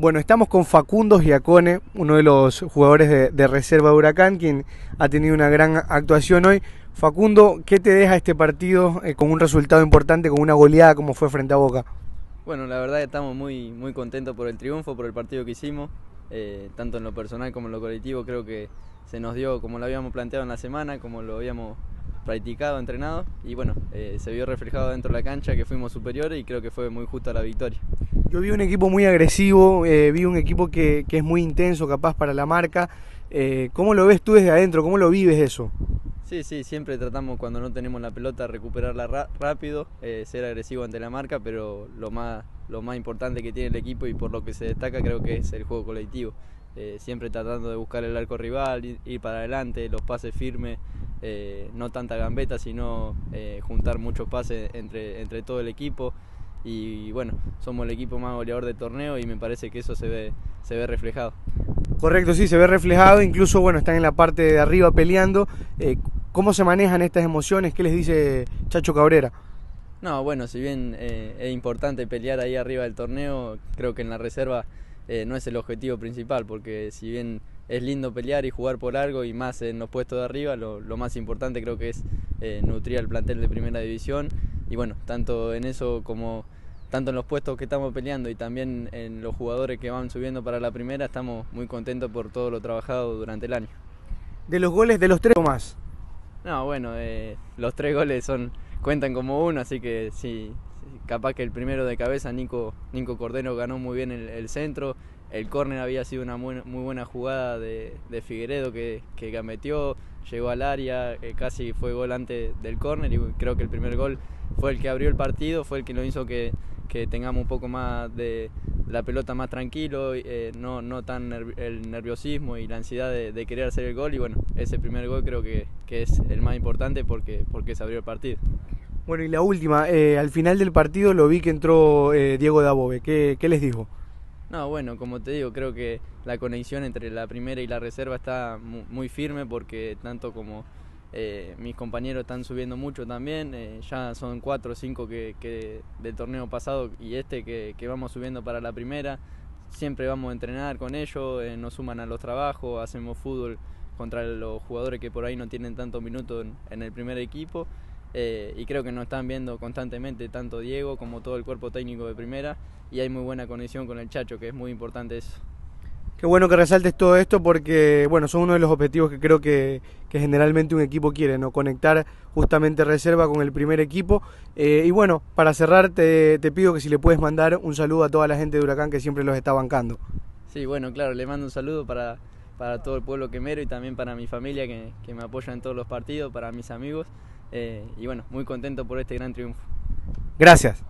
Bueno, estamos con Facundo Giacone, uno de los jugadores de, reserva de Huracán, quien ha tenido una gran actuación hoy. Facundo, ¿qué te deja este partido eh, con un resultado importante, con una goleada como fue frente a Boca? Bueno, la verdad estamos muy, muy contentos por el triunfo, por el partido que hicimos, eh, tanto en lo personal como en lo colectivo. Creo que se nos dio como lo habíamos planteado en la semana, como lo habíamos practicado, entrenado y bueno, eh, se vio reflejado dentro de la cancha que fuimos superiores y creo que fue muy justa la victoria. Yo vi un equipo muy agresivo, eh, vi un equipo que, es muy intenso, capaz para la marca. Eh, ¿Cómo lo ves tú desde adentro? ¿Cómo lo vives eso? Sí, sí, siempre tratamos cuando no tenemos la pelota recuperarla rápido, ser agresivo ante la marca, pero lo más, lo más importante que tiene el equipo y por lo que se destaca creo que es el juego colectivo. siempre tratando de buscar el arco rival, ir para adelante, los pases firmes, eh, no tanta gambeta, sino eh, juntar muchos pases entre, entre todo el equipo. Y bueno, somos el equipo más goleador del torneo y me parece que eso se ve, se ve reflejado. Correcto, sí, se ve reflejado, incluso bueno, están en la parte de arriba peleando. Eh, ¿Cómo se manejan estas emociones? ¿Qué les dice Chacho Cabrera? No, bueno, si bien es importante pelear ahí arriba del torneo, creo que en la reserva no es el objetivo principal, porque si bien es lindo pelear y jugar por algo y más en los puestos de arriba, lo, más importante creo que es eh, nutrir al plantel de primera división y bueno, tanto en eso como tanto en los puestos que estamos peleando y también en los jugadores que van subiendo para la primera, estamos muy contentos por todo lo trabajado durante el año. De los goles de los tres o más. No, bueno, eh, los tres goles son cuentan como uno, así que sí, capaz que el primero de cabeza, Nico, Nico Cordero ganó muy bien el centro, el córner había sido una muy, buena jugada de, Figueredo que, que gametió, llegó al área, eh, casi fue gol antes del córner y creo que el primer gol fue el que abrió el partido, fue el que nos hizo que, tengamos un poco más de la pelota más tranquilo, eh, no, no tan el nerviosismo y la ansiedad de, querer hacer el gol y bueno, ese primer gol creo que, es el más importante porque, porque se abrió el partido. Bueno, y la última, eh, al final del partido lo vi que entró Diego Dabove, ¿Qué, ¿qué les dijo? No, bueno, como te digo, creo que la conexión entre la primera y la reserva está muy firme porque tanto como eh, mis compañeros están subiendo mucho también, eh, ya son cuatro o cinco que, del torneo pasado y este que, vamos subiendo para la primera, siempre vamos a entrenar con ellos, eh, nos suman a los trabajos, hacemos fútbol contra los jugadores que por ahí no tienen tantos minutos en el primer equipo eh, y creo que nos están viendo constantemente tanto Diego como todo el cuerpo técnico de primera y hay muy buena conexión con el Chacho, que es muy importante eso. Qué bueno que resaltes todo esto porque, bueno, son uno de los objetivos que creo que, generalmente un equipo quiere, ¿no? Conectar justamente reserva con el primer equipo. Eh, y bueno, para cerrar te, pido que si le puedes mandar un saludo a toda la gente de Huracán que siempre los está bancando. Sí, bueno, claro, le mando un saludo para, para todo el pueblo quemero y también para mi familia que, que me apoya en todos los partidos, para mis amigos. Eh, y bueno, muy contento por este gran triunfo. Gracias.